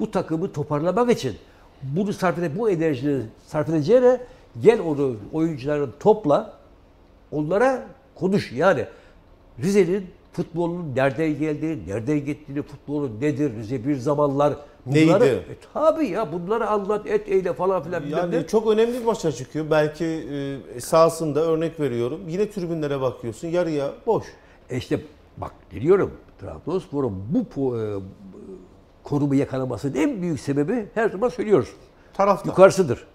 Bu takımı toparlamak için bunu sarf ede, bu enerjini sarf edeceğine gel onu oyuncuların topla. Onlara Konuş yani. Rize'nin futbolunun nereden geldiğini, nereden gittiğini, futbolun nedir, Rize bir zamanlar bunları, Neydi? E, tabii ya bunları anlat, et eyle falan filan. Yani ne. çok önemli bir maça çıkıyor. Belki e, sahasında örnek veriyorum. Yine tribünlere bakıyorsun. Yarıya boş. E işte bak diyorum Trabzonspor'un bu e, konumu yakalamasının en büyük sebebi her zaman söylüyoruz. Taraftar. Yukarısıdır.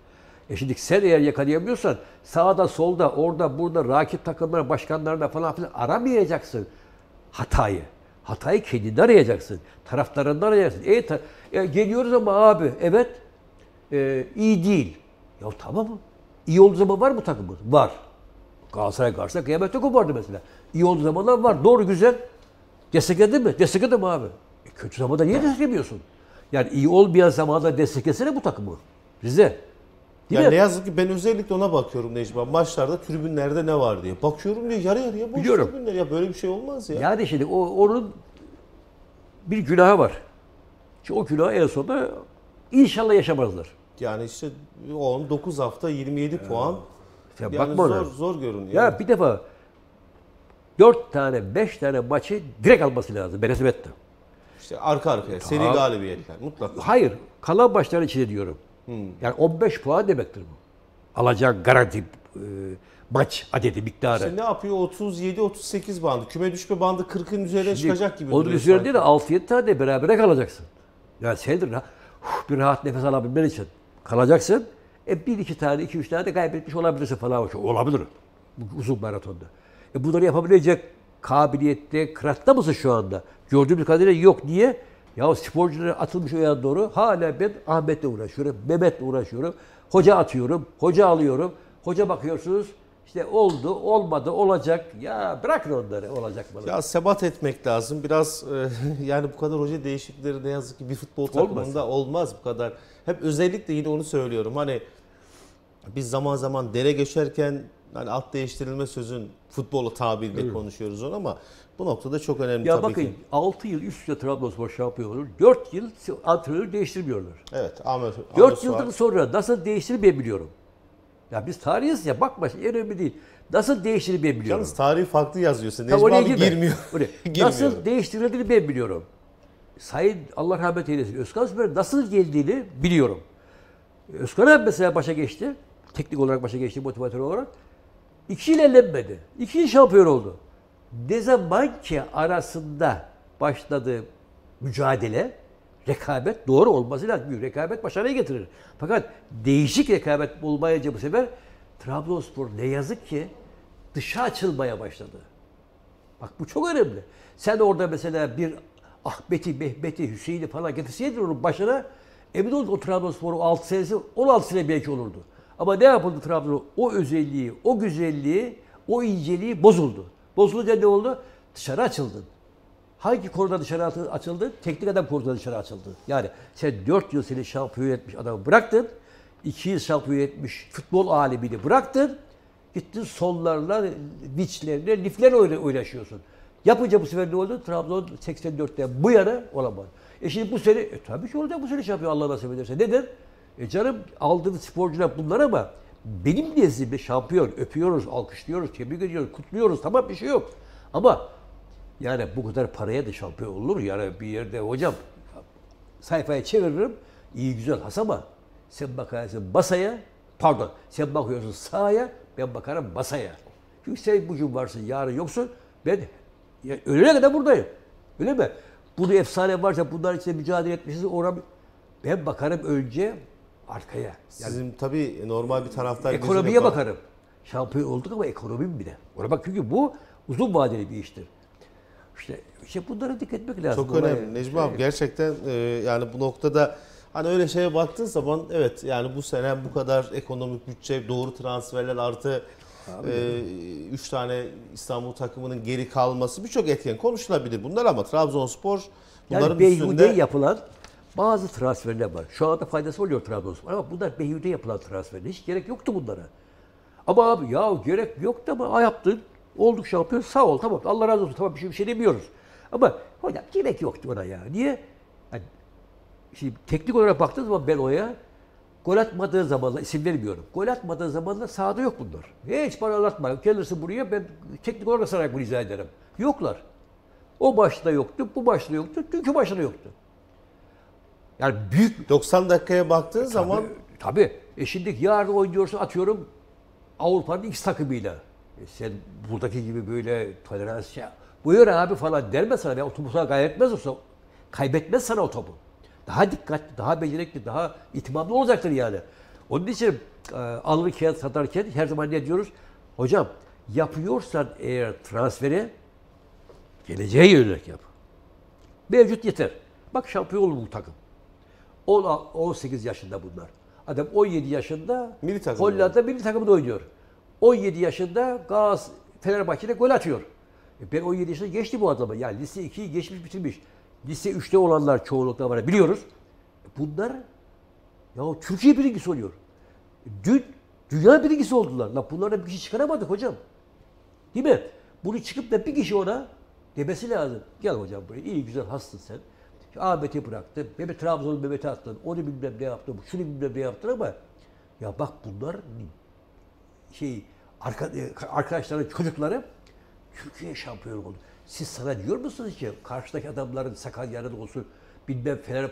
E şimdi sen eğer yakalayamıyorsan sağda solda orada burada rakip takımlara başkanlarına falan filan aramayacaksın hatayı. Hatayı kendinde arayacaksın. Taraftarında arayacaksın. E, ta- e, geliyoruz ama abi evet e, iyi değil. Ya tamam mı? İyi olduğu zaman var mı takımın? Var. Galatasaray karşısında kıyamet yok vardı mesela. İyi olduğu zamanlar var. Doğru güzel. Destekledin mi? Destekledim abi. E, kötü zamanda niye desteklemiyorsun? Yani iyi olmayan zamanda desteklesene bu takımı. Rize. Değil Yani mi? ne yazık ki ben özellikle ona bakıyorum Necmi abi. Maçlarda tribünlerde ne var diye. Bakıyorum diye yarı yarıya boş Biliyorum. tribünler. Ya böyle bir şey olmaz ya. Yani şimdi o, onun bir günahı var. Ki o günahı en sonunda inşallah yaşamazlar. Yani işte 10, 9 hafta 27 puan. Sen Yani bakma ona. zor, zor görünüyor. Ya bir defa dört tane, beş tane maçı direkt alması lazım. Ben hesap ettim. İşte arka arkaya seri Tamam. galibiyetler mutlaka. Hayır, kalan maçların içinde diyorum. Yani 15 puan demektir bu. Alacağın garanti e, maç adedi miktarı. İşte ne yapıyor? 37 38 bandı. Küme düşme bandı 40'ın üzerine Şimdi çıkacak gibi Onun üzerinde sanki. de 6-7 tane berabere kalacaksın. Yani sen de ra- huh, bir rahat nefes alabilmen için kalacaksın. E bir iki tane, iki üç tane de kaybetmiş olabilirsin falan. Olabilir. Bu uzun maratonda. E bunları yapabilecek kabiliyette, kıratta mısın şu anda? Gördüğümüz kadarıyla yok. Niye? Ya sporcular atılmış o yana doğru. Hala ben Ahmet'le uğraşıyorum, Mehmet'le uğraşıyorum. Hoca atıyorum, hoca alıyorum. Hoca bakıyorsunuz işte oldu, olmadı, olacak. Ya bırakın onları olacak bana. Ya sebat etmek lazım. Biraz e, yani bu kadar hoca değişiklikleri ne yazık ki bir futbol takımında olmaz bu kadar. Hep özellikle yine onu söylüyorum. Hani biz zaman zaman dere geçerken hani alt değiştirilme sözün futbolu tabiriyle konuşuyoruz onu ama bu noktada çok önemli Ya tabii bakın ki. 6 yıl üst üste Trabzonspor şampiyon olur. 4 yıl antrenörü değiştirmiyorlar. Evet Ahmet, 4 Ahmet yıldır Suat. sonra nasıl değiştirir ben biliyorum. Ya biz tarihiz ya bakma en önemli değil. Nasıl değiştirir ben biliyorum. Yalnız tarihi farklı yazıyorsun. Necmi oraya abi girme. girmiyor. Oraya. Girmiyor. Nasıl değiştirildiğini ben biliyorum. Sayın Allah rahmet eylesin Özkan Süper nasıl geldiğini biliyorum. Özkan abi mesela başa geçti. Teknik olarak başa geçti motivatör olarak. İki yıl elenmedi. İki yıl şampiyon oldu. Ne zaman ki arasında başladı mücadele, rekabet doğru olması lazım. Rekabet başarıyı getirir. Fakat değişik rekabet olmayınca bu sefer Trabzonspor ne yazık ki dışa açılmaya başladı. Bak bu çok önemli. Sen orada mesela bir Ahmet'i, Mehmet'i, Hüseyin'i falan getirseydin onun başına emin ol o Trabzonspor'un 6 senesi 16 sene belki olurdu. Ama ne yapıldı Trabzon? O özelliği, o güzelliği, o inceliği bozuldu. Bozulunca ne oldu? Dışarı açıldın. Hangi konuda dışarı açıldı? Teknik adam konuda dışarı açıldı. Yani sen 4 yıl seni şampiyon etmiş adamı bıraktın. 2 yıl şampiyon etmiş futbol alemini bıraktın. Gittin sonlarla, viçlerle, liflerle oyna- oynaşıyorsun. Yapınca bu sefer ne oldu? Trabzon 84'ten bu yana olamaz. E şimdi bu sene, e tabii ki olacak bu sene şampiyon Allah nasip ederse. Neden? E canım aldığınız sporcular bunlar ama benim nezdimde şampiyon. Öpüyoruz, alkışlıyoruz, tebrik ediyoruz, kutluyoruz. Tamam bir şey yok. Ama yani bu kadar paraya da şampiyon olur. Yani bir yerde hocam sayfaya çeviririm. iyi güzel has ama sen bakarsın masaya, pardon sen bakıyorsun sağa, ben bakarım masaya. Çünkü sen bugün varsın, yarın yoksun. Ben ya, ölene kadar buradayım. Öyle mi? Bunu efsane varsa bunlar için mücadele etmişiz. Ona ben bakarım önce arkaya. Yani Sizin tabii normal bir taraftar gözüyle ekonomiye bak- bakarım. Şampiyon olduk ama ekonomim bir de. Ona bak çünkü bu uzun vadeli bir iştir. İşte, işte bunlara dikkat etmek lazım. Çok Olay- önemli Necmi abi gerçekten e, yani bu noktada hani öyle şeye baktığın zaman evet yani bu sene bu kadar ekonomik bütçe doğru transferler artı 3 tane İstanbul takımının geri kalması birçok etken konuşulabilir bunlar ama Trabzonspor bunların Yani üstünde yapılan bazı transferler var. Şu anda faydası oluyor Trabzonspor ama bunlar beyhude yapılan transferler. Hiç gerek yoktu bunlara. Ama abi ya gerek yoktu ama "Aa, yaptın. Olduk şampiyon sağ ol tamam Allah razı olsun tamam bir şey, bir şey demiyoruz. Ama hocam gerek yoktu ona ya. Niye? Yani, şimdi teknik olarak baktığınız zaman Belo'ya Gol atmadığı zamanla isim vermiyorum. Gol atmadığı zamanla sahada yok bunlar. Hiç bana anlatma. Gelirsin buraya ben teknik olarak sana bunu izah ederim. Yoklar. O başta yoktu, bu başta yoktu, dünkü başta da yoktu. Yani büyük 90 dakikaya baktığın zaman Tabii. E şimdi yarın oynuyorsun atıyorum Avrupa'nın X takımıyla. E sen buradaki gibi böyle tolerans ya. Buyur abi falan der mi sana? Ya, sana kaybetmez olsa kaybetmez sana o topu. Daha dikkatli, daha becerikli, daha itibarlı olacaktır yani. Onun için e, alırken, satarken her zaman ne diyoruz? Hocam yapıyorsan eğer transferi geleceğe yönelik yap. Mevcut yeter. Bak şampiyon olur bu takım. 10, 18 yaşında bunlar. Adam 17 yaşında Milli Hollanda milli takımda oynuyor. 17 yaşında Gaz Fenerbahçe'de gol atıyor. E ben 17 yaşında geçti bu adamı. Yani lise 2'yi geçmiş bitirmiş. Lise 3'te olanlar çoğunlukla var. Biliyoruz. E Bunlar ya Türkiye birincisi oluyor. Dün dünya birincisi oldular. La bunlardan bir şey çıkaramadık hocam. Değil mi? Bunu çıkıp da bir kişi ona demesi lazım. Gel hocam buraya iyi güzel hastın sen. Ahmet'i bıraktın. Mehmet Trabzon'u Mehmet'e attın. Onu bilmem ne yaptın. Şunu bilmem ne yaptın ama ya bak bunlar şey arka, e, arkadaşların çocukları Türkiye şampiyonu oldu. Siz sana diyor musunuz ki karşıdaki adamların Sakarya'nın olsun bilmem Fener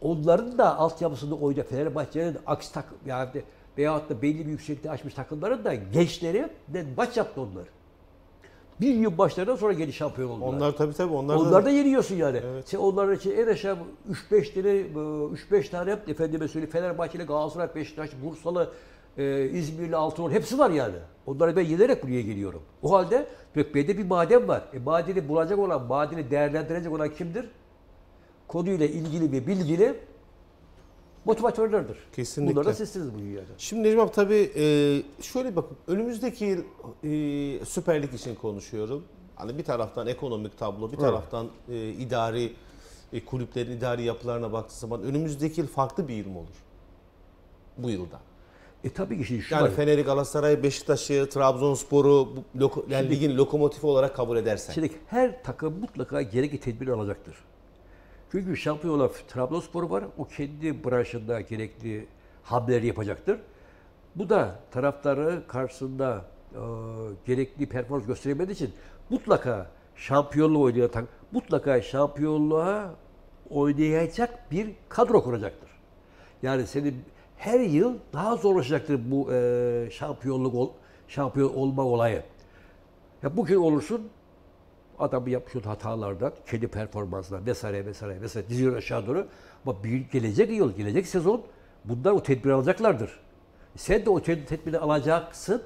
onların da altyapısında oynayan Fenerbahçe'nin aksi takım yani veyahut da belli bir yüksekliği açmış takımların da gençleri de maç yaptı onlar. Bir yıl başlarından sonra geri şampiyon oldular. onlar tabii tabii onlar, Onlar da da yeniyorsun yani. Evet. Sen onların için en aşağı 3-5 tane 3-5 tane efendime söyleyeyim Fenerbahçeli, Galatasaray, Beşiktaş, Bursalı, e, İzmirli, Altınol hepsi var yani. Onları ben yenerek buraya geliyorum. O halde Gökbey'de bir maden var. E, madeni bulacak olan, madeni değerlendirecek olan kimdir? Konuyla ilgili ve bilgili motivatörlerdir. Kesinlikle. Bunlar da sizsiniz bu dünyada. Şimdi Necmi abi tabii e, şöyle bakın önümüzdeki yıl e, Süper Lig için konuşuyorum. Hani bir taraftan ekonomik tablo, bir taraftan e, idari e, kulüplerin idari yapılarına baktığı zaman önümüzdeki yıl farklı bir yıl mı olur? Bu yılda. E tabii ki şimdi şu Yani var. Fener'i, Galatasaray, Beşiktaş'ı, Trabzonspor'u loko- yani ligin lokomotifi olarak kabul edersen. Şimdi her takım mutlaka gerekli tedbiri alacaktır. Çünkü şampiyon Trabzonspor var. O kendi branşında gerekli hamleleri yapacaktır. Bu da taraftarı karşısında e, gerekli performans gösteremediği için mutlaka şampiyonluğu oynayan takım mutlaka şampiyonluğa oynayacak bir kadro kuracaktır. Yani senin her yıl daha zorlaşacaktır bu e, şampiyonluk ol, şampiyon olma olayı. Ya bugün olursun adam olduğu hatalardan, kendi performansından vesaire vesaire vesaire diziyor aşağı doğru. Ama bir gelecek yıl, gelecek sezon bunlar o tedbiri alacaklardır. Sen de o ted- tedbiri alacaksın.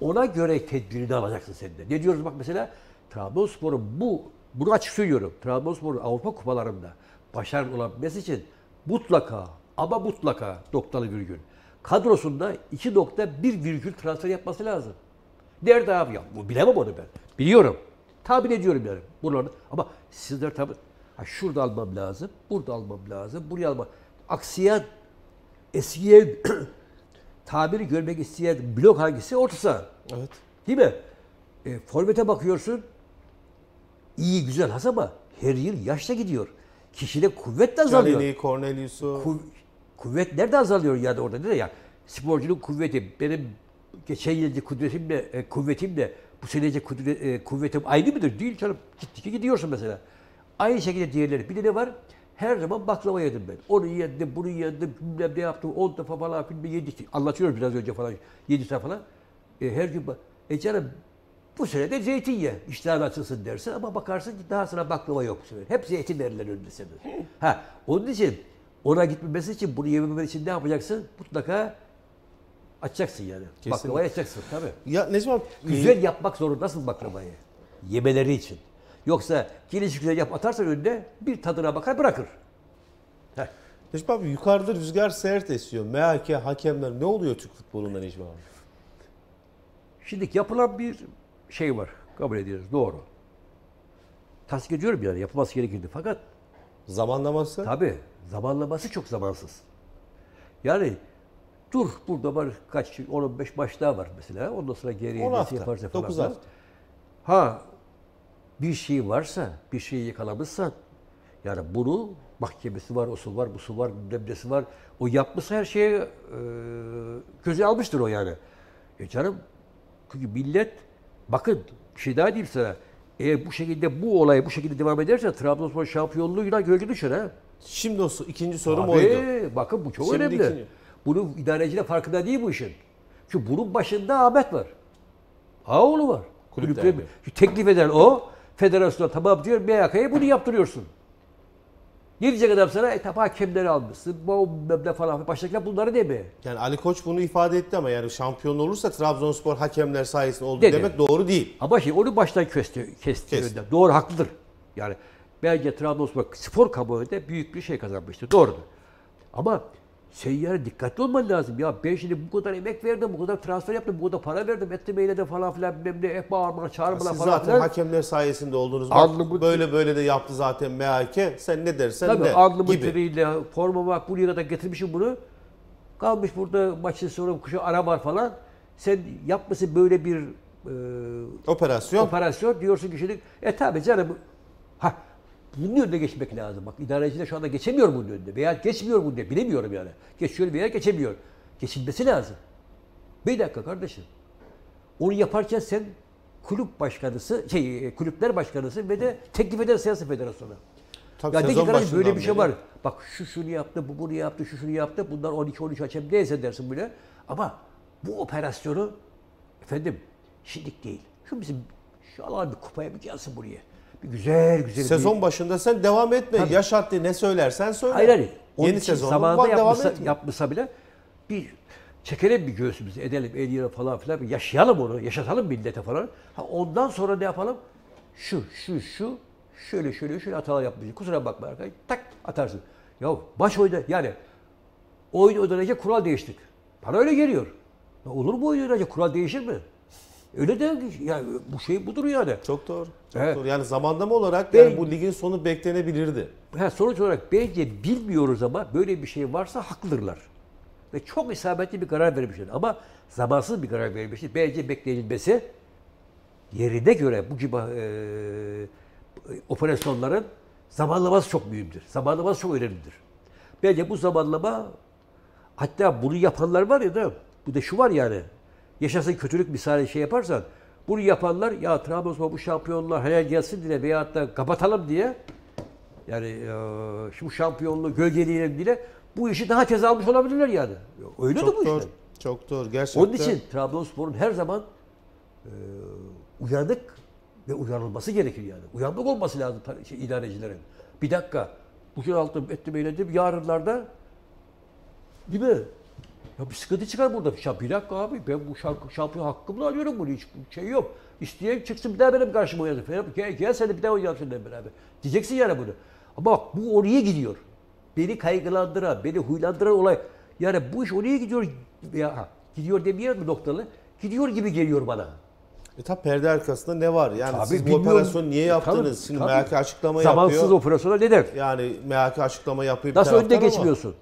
Ona göre tedbirini alacaksın sen de. Ne diyoruz bak mesela Trabzonspor'un bu, bunu açık söylüyorum. Trabzonspor'un Avrupa kupalarında başarılı olabilmesi için mutlaka ama mutlaka noktalı virgül kadrosunda 2.1 virgül transfer yapması lazım. Nerede abi ya? Bu bilemem onu ben. Biliyorum. Tahmin ediyorum yani. Bunları. Ama sizler tabi ha şurada almam lazım, burada almam lazım, buraya almam. Aksiyen, eskiye tabiri görmek isteyen blok hangisi? Orta saha. Evet. Değil mi? E, forvete bakıyorsun. iyi güzel has ama her yıl yaşta gidiyor. Kişide kuvvet de azalıyor. Canini, Cornelius'u. Kuv- kuvvet nerede azalıyor yani orada mi? Ya sporcunun kuvveti benim geçen yılki kudretimle e, kuvvetimle bu kudret, e, kuvvetim aynı mıdır? Değil canım. Gittikçe gidiyorsun mesela. Aynı şekilde diğerleri. Bir de ne var? Her zaman baklava yedim ben. Onu yedim, bunu yedim, bilmem ne yaptım. 10 defa falan filmi yedik. Anlatıyoruz biraz önce falan. 7 defa falan. E, her gün e canım bu sene de zeytin ye. İştahın açılsın dersin ama bakarsın ki daha sonra baklava yok bu sefer. Hep zeytin verirler önüne senin. Ha, onun için ona gitmemesi için bunu yememen için ne yapacaksın? Mutlaka açacaksın yani. Kesinlikle. Baklavayı açacaksın tabii. Ya Necmi abi, Güzel yapmak zorundasın baklavayı. Yemeleri için. Yoksa geliş güzel yap atarsan önüne bir tadına bakar bırakır. Heh. Necmi abi yukarıda rüzgar sert esiyor. MHK, hakemler ne oluyor Türk futbolunda Necmi abi? Şimdi yapılan bir şey var. Kabul ediyoruz. Doğru. Tasdik ediyorum yani yapılması gerekirdi. Fakat Zamanlaması? tabii zamanlaması çok zamansız. Yani dur burada var kaç 10-15 maç daha var mesela. Ondan sonra geriye 10 nasıl yaparsa falan. 9 var. hafta. Ha bir şey varsa, bir şeyi yakalamışsan Yani bunu mahkemesi var, o su var, bu su var, bilmem nesi var. O yapmışsa her şeye e, göze almıştır o yani. E canım çünkü millet bakın bir şey daha diyeyim sana. Eğer bu şekilde bu olay bu şekilde devam ederse Trabzonspor şampiyonluğuyla gölge düşer ha. Şimdi o su- ikinci sorum Abi, oydu. Bakın bu çok Şimdi önemli. ikinci. Bunu idareciler farkında değil bu işin. Çünkü bunun başında Ahmet var. Ağoğlu var. Çünkü teklif eden o. Federasyona tamam diyor MHK'ya bunu yaptırıyorsun. Ne diyecek adam sana? E tabi hakemleri almışsın. Bu meble falan. Baştakiler bunları deme. Yani Ali Koç bunu ifade etti ama yani şampiyon olursa Trabzonspor hakemler sayesinde oldu Dedi. demek doğru değil. Ama şey onu baştan kesti. kesti, Kesti. önden. Doğru haklıdır. Yani bence Trabzonspor spor kamuoyunda büyük bir şey kazanmıştır. Doğrudur. Ama sen yani dikkatli olman lazım. Ya ben şimdi bu kadar emek verdim, bu kadar transfer yaptım, bu kadar para verdim, ettim eyledim falan filan bilmem ne, hep bağırma, çağırma Siz falan zaten filan. hakemler sayesinde oldunuz. Bak, Alnımı- böyle böyle de yaptı zaten MHK. Sen ne dersen Tabii de alnımın gibi. teriyle, formama buraya kadar getirmişim bunu. Kalmış burada maçın sonra kuşu ara var falan. Sen yapmışsın böyle bir e, Operasyon. operasyon diyorsun ki şimdi e tabi canım bunun önüne geçmek lazım. Bak idareciler şu anda geçemiyor bunun önünde veya geçmiyor bunun önünde bilemiyorum yani. Geçiyor veya geçemiyor. Geçilmesi lazım. Bir dakika kardeşim. Onu yaparken sen kulüp başkanısı, şey kulüpler başkanısı ve de teklif eden siyasi federasyona. Tabii Ya de ki kardeşim böyle bir şey var. Bak şu şunu yaptı, bu bunu yaptı, şu şunu yaptı. Bunlar 12-13 hakem neyse dersin böyle. Ama bu operasyonu efendim şimdilik değil. Şu bizim şu alan bir kupaya bir gelsin buraya. Güzel güzel Sezon bir... başında sen devam etme. Tabii. Yaş haddi ne söylersen söyle. Hayır hayır. Onun Yeni sezon zamanında devam yapmışsa, etme. yapmışsa bile bir çekelim bir göğsümüzü edelim el yere falan filan yaşayalım onu yaşatalım millete falan. Ha ondan sonra ne yapalım? Şu şu şu şöyle şöyle şöyle hatalar yapmayacak. Kusura bakma arkadaş. Tak atarsın. Ya baş oyda yani oyun oynanacak kural değiştik. Bana öyle geliyor. Ya olur mu oyun oynanacak kural değişir mi? Öyle de yani bu şey budur yani. Çok doğru. Çok Evet. doğru. Yani zamanlama olarak Ben- yani bu ligin sonu beklenebilirdi. Ha, sonuç olarak bence bilmiyoruz ama böyle bir şey varsa haklıdırlar. Ve çok isabetli bir karar vermişler. Ama zamansız bir karar vermişler. Bence beklenilmesi yerine göre bu gibi e, operasyonların zamanlaması çok mühimdir. Zamanlaması çok önemlidir. Bence bu zamanlama hatta bunu yapanlar var ya da bu da şu var yani yaşasın kötülük misali şey yaparsan bunu yapanlar ya Trabzonspor bu şampiyonlar hayal gelsin diye veyahut da kapatalım diye yani e, şu şampiyonluğu gölgeleyelim diye bu işi daha tez almış olabilirler yani. Öyle de bu Çok doğru. işte. Çok doğru. Gerçekten. Onun için Trabzonspor'un her zaman e, uyanık ve uyarılması gerekir yani. Uyanık olması lazım şey, idarecilerin. Bir dakika. Bugün aldım, ettim, eyledim. Yarınlarda değil mi? Ya bir sıkıntı çıkar burada. Ya bir dakika abi ben bu şarkı, şampiyon hakkımla alıyorum bunu. Hiç şey yok. İsteyen çıksın bir daha benim karşıma oynasın. Gel, gel sen de bir daha oynayalım seninle beraber. Diyeceksin yani bunu. Ama bak bu oraya gidiyor. Beni kaygılandıran, beni huylandıran olay. Yani bu iş oraya gidiyor. Ya, gidiyor demeyelim mi noktalı? Gidiyor gibi geliyor bana. E tabi perde arkasında ne var? Yani Tabii siz bu operasyonu niye E, yaptınız? tabii, Şimdi tabii. MHK açıklama Zamansız yapıyor. operasyona ne der? Yani MHK açıklama yapıyor Nasıl taraftan önde ama geçmiyorsun?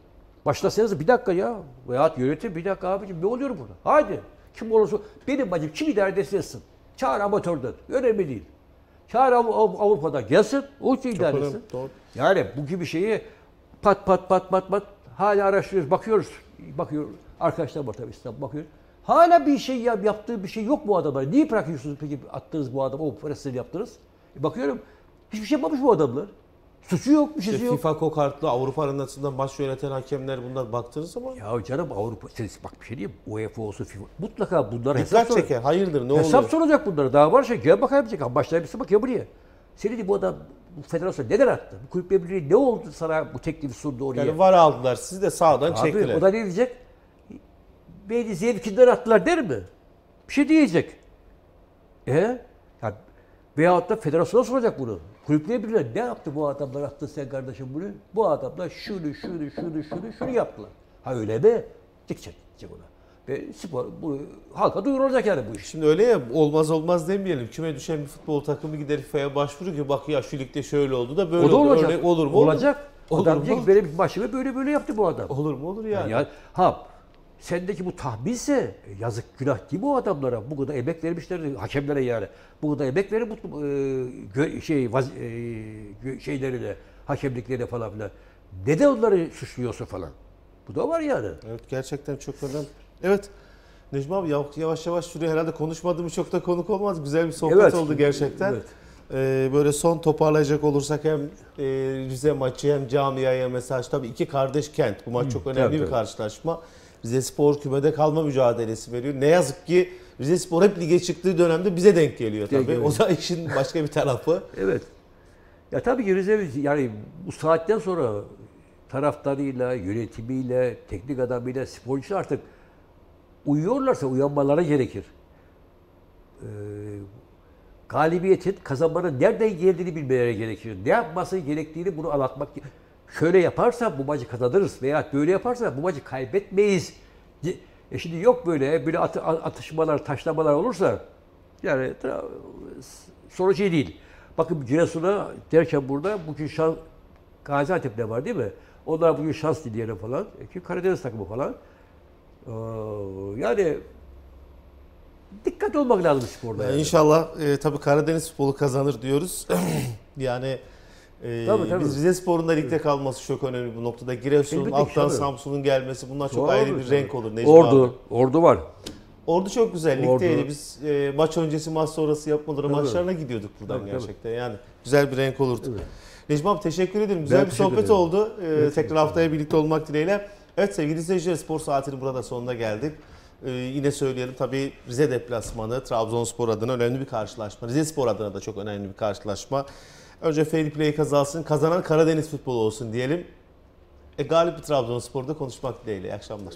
Başlasanız bir dakika ya. Veyahut yönetim bir dakika abicim ne oluyor burada? Haydi. Kim olursa benim bacım kim idare ederse etsin. Çağır amatörden. Önemli değil. Çağır Av- Av- Avrupa'dan gelsin. O için idare etsin. Yani bu gibi şeyi pat pat pat pat pat hala araştırıyoruz. Bakıyoruz. Bakıyor. Arkadaşlar var tabii İstanbul bakıyor. Hala bir şey yap, yaptığı bir şey yok bu adamlar. Niye bırakıyorsunuz peki attığınız bu adamı, o operasyonu yaptınız? E bakıyorum hiçbir şey yapmamış bu adamlar. Suçu yok, bir İşte şeysi yok. FIFA kokartlı Avrupa arenasında maç yöneten hakemler bunlar baktığınız zaman Ya canım Avrupa, siz bak bir şey diyeyim UEFA olsun FIFA. Mutlaka bunlar hesap soracak. çeker. Hayırdır ne Hesap oluyor? soracak bunlara. Daha var şey. Gel bakayım diyecek. Başlayıp bir bak ya buraya. Seni de bu adam bu federasyon neden attı? Bu kulüple birliği ne oldu sana bu teklifi sundu oraya? Yani var aldılar. Siz de sağdan Abi, çektiler. o da ne diyecek? Beni zevkinden attılar der mi? Bir şey diyecek. E? Ya, veyahut da federasyona soracak bunu. Kulüple birliği ne yaptı bu adamlar attı sen kardeşim bunu? Bu adamlar şunu şunu şunu şunu şunu yaptılar. Ha öyle mi? Dikecek, diyecek ona. Ve spor bu halka duyurulacak yani bu iş. Şimdi öyle ya olmaz olmaz demeyelim. Küme düşen bir futbol takımı gider FIFA'ya başvurur ki bak ya şu ligde şöyle oldu da böyle O da oldu. olacak. Örnek olur mu? Olacak. Olur Adam mu? diyecek benim başıma böyle böyle yaptı bu adam. Olur mu? Olur yani. Yani, ha sendeki bu tahminse e, yazık günah değil mi o adamlara? Bu kadar emek vermişler hakemlere yani. Bu kadar emek verip e, şey vaz, e, şeylerine hakemliklerine falan filan. Neden onları suçluyorsun falan? Bu da var yani. Evet gerçekten çok önemli. Evet. Necmi abi yav- yavaş yavaş sürüyor. Herhalde konuşmadığımız çok da konuk olmaz. Güzel bir sohbet Evet. oldu gerçekten. Evet. Ee, böyle son toparlayacak olursak hem e, Rize maçı hem camiaya mesaj. Tabii iki kardeş kent. Bu maç çok önemli tabii, bir tabii. karşılaşma. Rize Spor kümede kalma mücadelesi veriyor. Ne yazık ki Rize Spor hep lige çıktığı dönemde bize denk geliyor tabii. geliyor. O da işin başka bir tarafı. Evet. Ya tabii ki Rize yani bu saatten sonra taraftarıyla, yönetimiyle, teknik adamıyla, sporcular artık uyuyorlarsa uyanmaları gerekir. Ee, galibiyetin, kazanmanın nereden geldiğini bilmeleri gerekiyor. Ne yapması gerektiğini bunu anlatmak. Şöyle yaparsa bu maçı kazanırız veya böyle yaparsa bu maçı kaybetmeyiz. E şimdi yok böyle böyle at- atışmalar, taşlamalar olursa yani sonuç iyi değil. Bakın Giresun'a derken burada bugün şans Gaziantep'te var değil mi? Onlar bugün şans dileyelim falan. E ki Karadeniz takımı falan. Ee, yani dikkat olmak lazım sporda. Yani Yani. İnşallah e, tabii Karadeniz futbolu kazanır diyoruz. yani e, Tabii, tabii. biz Rize Spor'un da ligde kalması çok önemli bu noktada. Giresun'un, alttan tabii. Samsun'un gelmesi bunlar çok Doğru, ayrı bir tabii. renk olur. Necmi Ordu, abi. ordu var. Ordu çok güzel. Ligdeydi. Biz e, maç öncesi maç sonrası yapmaları Tabii. maçlarına gidiyorduk buradan Tabii, tabii. gerçekten. Yani güzel bir renk olurdu. Evet. Necmi abi teşekkür ederim. Güzel Ben bir sohbet ederim. oldu. E, Evet, tekrar haftaya birlikte olmak dileğiyle. Evet sevgili izleyiciler spor saatinin burada sonuna geldik. E, yine söyleyelim tabii Rize deplasmanı Trabzonspor adına önemli bir karşılaşma. Rize Spor adına da çok önemli bir karşılaşma. Önce fair play kazansın, kazanan Karadeniz futbolu olsun diyelim. E, galip bir Trabzonspor'da konuşmak dileğiyle. İyi akşamlar.